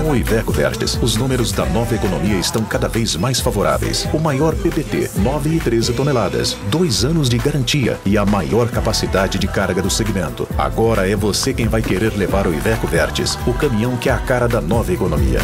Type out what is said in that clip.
Com o Iveco Verdes, os números da nova economia estão cada vez mais favoráveis. O maior PPT, 9 e 13 toneladas, dois anos de garantia e a maior capacidade de carga do segmento. Agora é você quem vai querer levar o Iveco Verdes, o caminhão que é a cara da nova economia.